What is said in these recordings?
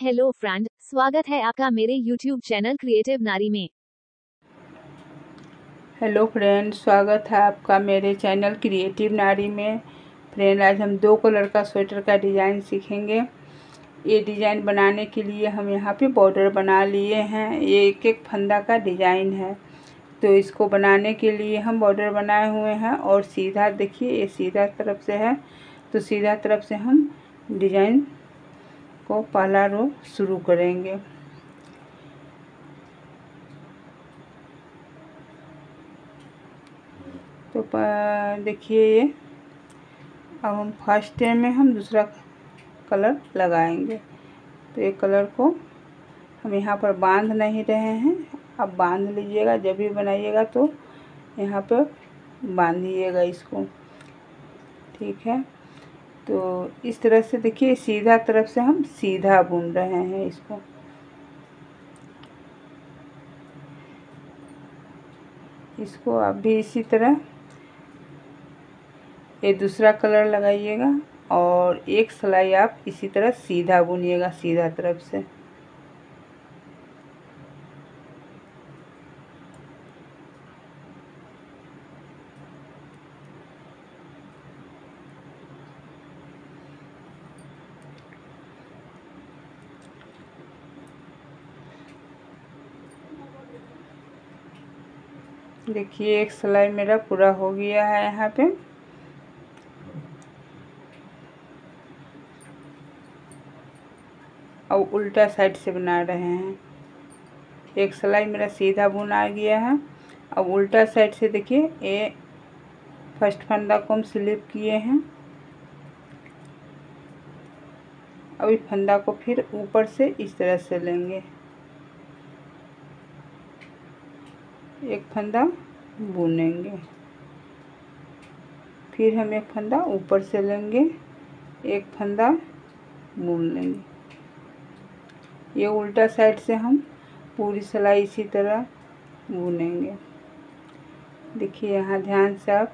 Hello friend स्वागत है आपका मेरे यूट्यूब चैनल क्रिएटिव नारी में। हेलो फ्रेंड स्वागत है आपका मेरे चैनल क्रिएटिव नारी में। फ्रेंड आज हम दो कलर का स्वेटर का डिज़ाइन सीखेंगे। ये डिज़ाइन बनाने के लिए हम यहाँ पे बॉर्डर बना लिए हैं। ये एक एक फंदा का डिज़ाइन है। तो इसको बनाने के लिए हम बॉर्डर बनाए हुए हैं और सीधा, देखिए, ये सीधा तरफ़ से है। तो सीधा तरफ़ से हम डिज़ाइन को पहला रो शुरू करेंगे। तो देखिए ये, अब हम फ़र्स्ट टाइम में हम दूसरा कलर लगाएँगे। तो ये कलर को हम यहाँ पर बाँध नहीं रहे हैं। आप बाँध लीजिएगा, जब भी बनाइएगा तो यहाँ पर बांधिएगा इसको। ठीक है? तो इस तरह से देखिए, सीधा तरफ़ से हम सीधा बुन रहे हैं इसको। इसको आप भी इसी तरह ये दूसरा कलर लगाइएगा और एक सिलाई आप इसी तरह सीधा बुनिएगा, सीधा तरफ़ से। देखिए, एक सिलाई मेरा पूरा हो गया है यहाँ पे। और उल्टा साइड से बना रहे हैं। एक सिलाई मेरा सीधा बुन गया है। अब उल्टा साइड से देखिए, ये फ़र्स्ट फंदा को हम स्लिप किए हैं। अब इस फंदा को फिर ऊपर से इस तरह से लेंगे। एक फंदा बुनेंगे। फिर हम एक फंदा ऊपर से लेंगे, एक फंदा बुन लेंगे। ये उल्टा साइड से हम पूरी सिलाई इसी तरह बुनेंगे। देखिए यहाँ ध्यान से आप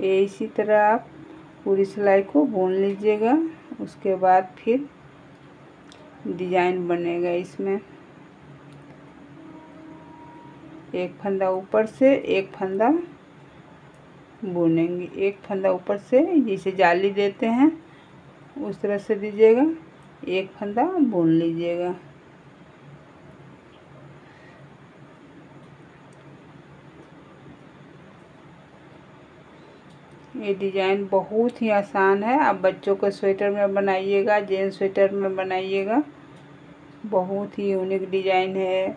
ये इसी तरह आप पूरी सिलाई को बुन लीजिएगा, उसके बाद फिर डिज़ाइन बनेगा इसमें। एक फंदा ऊपर से एक फंदा बुनेंगे। एक फंदा ऊपर से जिसे जाली देते हैं, उस तरह से दीजिएगा। एक फंदा बुन लीजिएगा। ये डिज़ाइन बहुत ही आसान है। आप बच्चों के स्वेटर में बनाइएगा, जेंट्स स्वेटर में बनाइएगा। बहुत ही यूनिक डिज़ाइन है।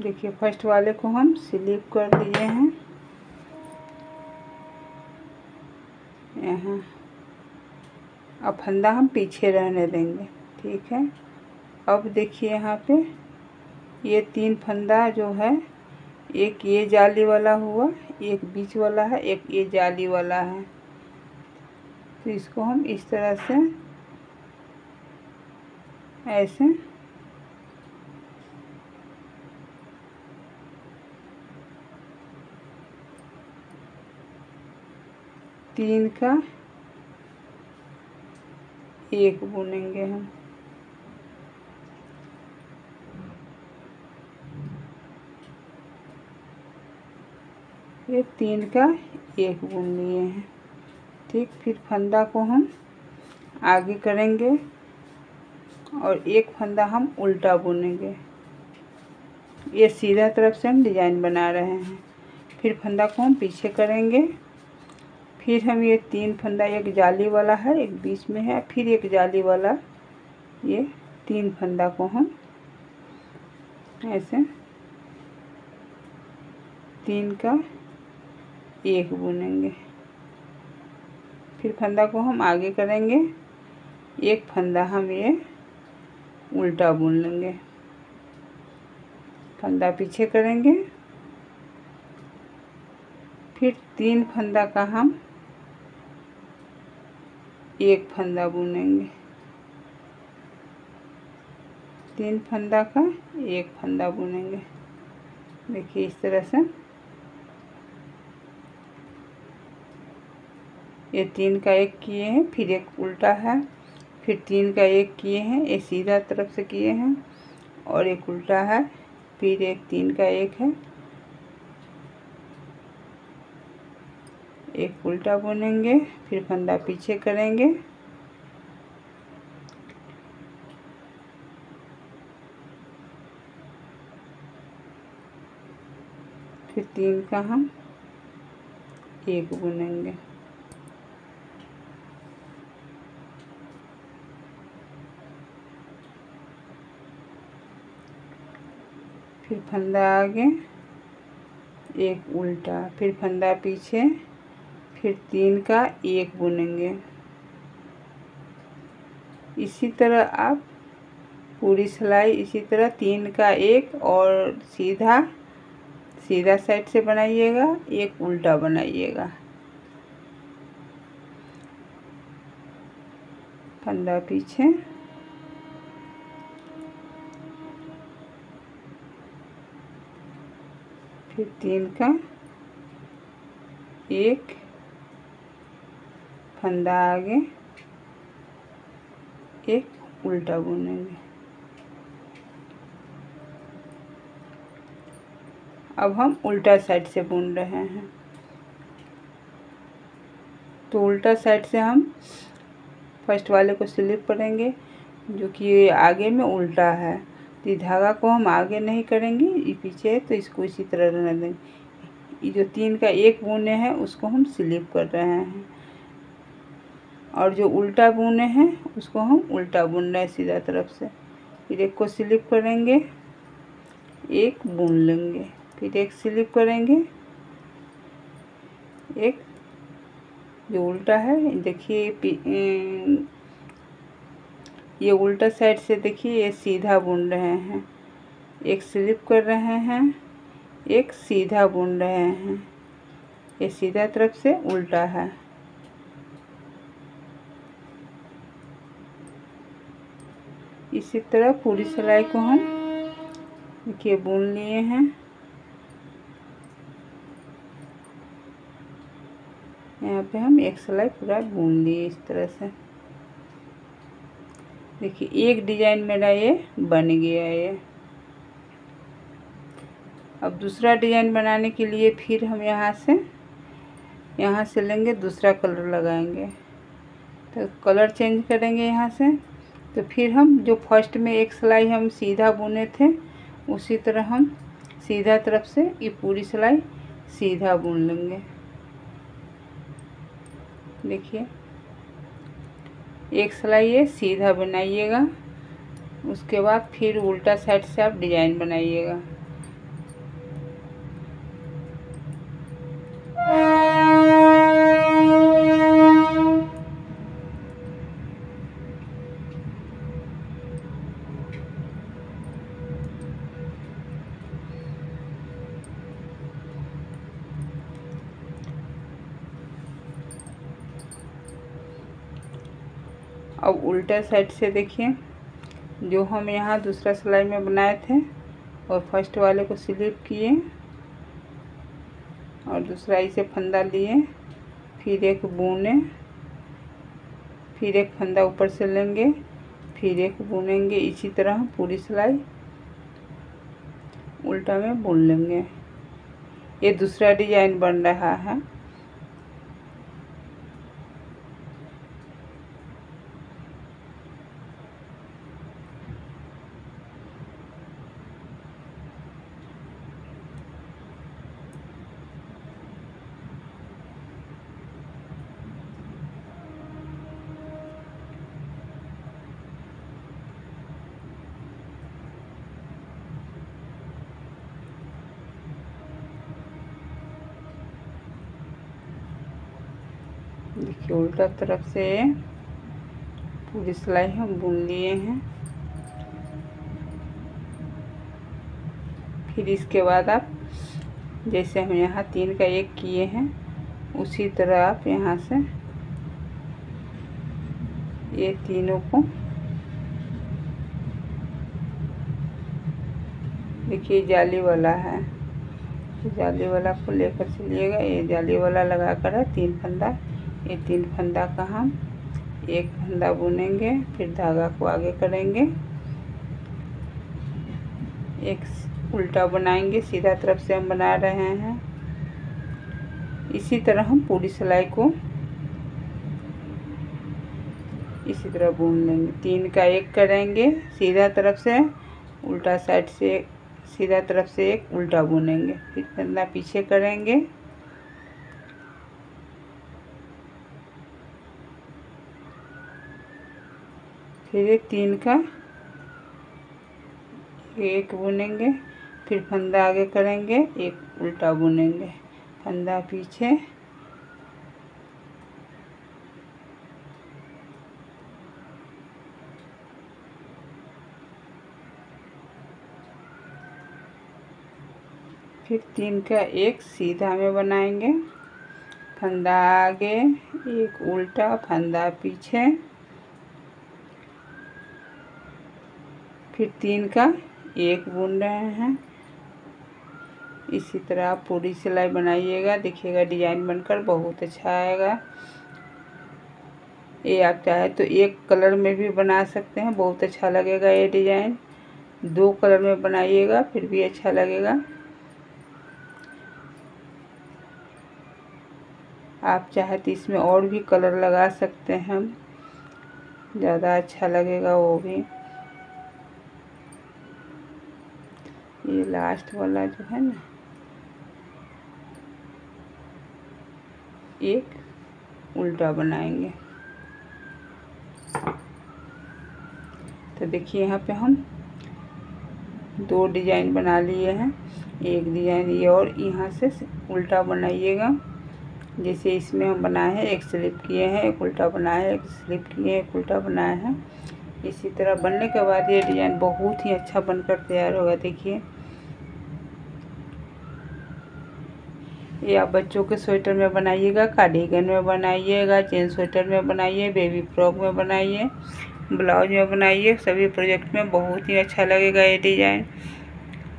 देखिए फ़र्स्ट वाले को हम स्लिप कर दिए हैं। यहाँ। अब फंदा हम पीछे रहने देंगे, ठीक है? अब देखिए यहाँ पे, ये तीन फंदा जो है, एक ये जाली वाला हुआ, एक बीच वाला है, एक ये जाली वाला है। तो इसको हम इस तरह से, ऐसे, तीन का एक बुनेंगे हम। ये तीन का एक बुन लिए हैं। ठीक, फिर फंदा को हम आगे करेंगे और एक फंदा हम उल्टा बुनेंगे। ये सीधा तरफ़ से हम डिज़ाइन बना रहे हैं। फिर फंदा को हम पीछे करेंगे। फिर हम ये तीन फंदा, एक जाली वाला है, एक बीच में है, फिर एक जाली वाला। ये तीन फंदा को हम ऐसे तीन का एक बुनेंगे। फिर फंदा को हम आगे करेंगे। एक फंदा हम ये उल्टा बुन लेंगे। फंदा पीछे करेंगे। फिर तीन फंदा का हम एक फंदा बुनेंगे। तीन फंदा का एक फंदा बुनेंगे। देखिए इस तरह से। ये तीन का एक किए हैं, फिर एक उल्टा है, फिर तीन का एक किए हैं, ये सीधा तरफ़ से किए हैं और एक उल्टा है, फिर एक तीन का एक है। एक उल्टा बुनेंगे, फिर फंदा पीछे करेंगे। फिर तीन का हम एक बुनेंगे। फिर फंदा आगे, एक उल्टा, फिर फंदा पीछे, फिर तीन का एक बुनेंगे। इसी तरह आप पूरी सिलाई इसी तरह तीन का एक और सीधा सीधा साइड से बनाइएगा, एक उल्टा बनाइएगा। फंदा पीछे फिर तीन का एक फंदा आगे, एक उल्टा बुनेंगे। अब हम उल्टा साइड से बुन रहे हैं। तो उल्टा साइड से हम फ़र्स्ट वाले को स्लिप करेंगे, जो कि आगे में उल्टा है। तो धागा को हम आगे नहीं करेंगे, ये पीछे है तो इसको इसी तरह रहने देंगे ये जो तीन का एक बुने हैं, उसको हम स्लिप कर रहे हैं। और जो उल्टा बुने हैं, उसको हम उल्टा बुन रहे हैं सीधा तरफ़ से। फिर एक को स्लिप करेंगे, एक बुन लेंगे। फिर एक स्लिप करेंगे, एक जो उल्टा है, देखिए ये उल्टा साइड से देखिए, ये सीधा बुन रहे हैं। एक स्लिप कर रहे हैं, एक सीधा बुन रहे हैं। ये सीधा तरफ़ से उल्टा है। इसी तरह पूरी सिलाई को हम देखिए, बुन लिए हैं। यहाँ पे हम एक सिलाई पूरा बुन लिए इस तरह से। देखिए, एक डिज़ाइन मेरा ये बन गया है। अब दूसरा डिज़ाइन बनाने के लिए फिर हम यहाँ से यहाँ से लेंगे, दूसरा कलर लगाएँगे। तो कलर चेंज करेंगे यहाँ से। तो फिर हम जो फ़र्स्ट में एक सिलाई हम सीधा बुने थे, उसी तरह हम सीधा तरफ़ से ये पूरी सिलाई सीधा बुन लेंगे। देखिए। एक सिलाई ये सीधा बनाइएगा। उसके बाद फिर उल्टा साइड से आप डिज़ाइन बनाइएगा। अब उल्टा साइड से देखिए, जो हम यहाँ दूसरा सिलाई में बनाए थे और फ़र्स्ट वाले को स्लिप किए और दूसरा इसे फंदा लिए, फिर एक बुने, फिर एक फंदा ऊपर से लेंगे, फिर एक बुनेंगे, इसी तरह पूरी सिलाई उल्टा में बुन लेंगे। ये दूसरा डिज़ाइन बन रहा है। देखिए, उल्टा तरफ़ से पूरी सिलाई हम बुन लिए हैं। फिर इसके बाद आप जैसे हम यहाँ तीन का एक किए हैं, उसी तरह आप यहाँ से ये तीनों को देखिए, जाली वाला है। जाली वाला को लेकर चलिएगा, ये जाली वाला लगा कर है, तीन फंदा। ये तीन फंदा का हम। एक फंदा बुनेंगे, फिर धागा को आगे करेंगे। एक उल्टा बनाएँगे, सीधा तरफ़ से हम बना रहे हैं। इसी तरह हम पूरी सिलाई को इसी तरह बुन लेंगे। तीन का एक करेंगे, सीधा तरफ़ से, उल्टा साइड से, सीधा तरफ़ से एक उल्टा बुनेंगे। फिर फंदा पीछे करेंगे। फिर तीन का एक बुनेंगे, फिर फंदा आगे करेंगे, एक उल्टा बुनेंगे। फंदा पीछे। फिर तीन का एक सीधा में बनाएँगे। फंदा आगे, एक उल्टा, फंदा पीछे। फिर तीन का एक बुन रहे हैं। इसी तरह आप पूरी सिलाई बनाइएगा। देखिएगा, डिज़ाइन बनकर बहुत अच्छा आएगा। ये आप चाहे तो एक कलर में भी बना सकते हैं। बहुत अच्छा लगेगा ये डिज़ाइन। दो कलर में बनाइएगा, फिर भी अच्छा लगेगा। आप चाहे तो इसमें और भी कलर लगा सकते हैं। ज़्यादा अच्छा लगेगा वो भी। ये लास्ट वाला जो है ना, एक उल्टा बनाएँगे। तो देखिए यहाँ पे हम दो डिज़ाइन बना लिए हैं। एक डिज़ाइन ये और यहाँ से उल्टा बनाइएगा। जैसे इसमें हम बनाए हैं, एक स्लिप किए हैं, एक उल्टा बनाए हैं, एक स्लिप किए हैं, एक उल्टा बनाए हैं। इसी तरह बनने के बाद ये डिज़ाइन बहुत ही अच्छा बनकर तैयार होगा, देखिए। ये आप बच्चों के स्वेटर में बनाइएगा कार्डिगन में बनाइएगा, चेन स्वेटर में बनाइए बेबी फ्रॉक में बनाइए ब्लाउज में बनाइए, सभी प्रोजेक्ट में बहुत ही अच्छा लगेगा ये डिज़ाइन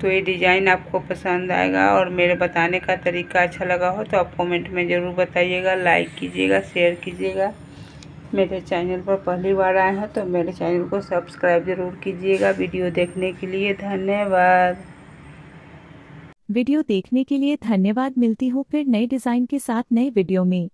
तो ये डिज़ाइन आपको पसंद आएगा और मेरे बताने का तरीका अच्छा लगा हो तो आप कमेंट में ज़रूर बताइएगा लाइक कीजिएगा शेयर कीजिएगा। मेरे चैनल पर पहली बार आए हैं तो मेरे चैनल को सब्सक्राइब ज़रूर कीजिएगा वीडियो देखने के लिए। धन्यवाद। वीडियो देखने के लिए धन्यवाद। मिलती हूँ फिर नए डिज़ाइन के साथ नए वीडियो में।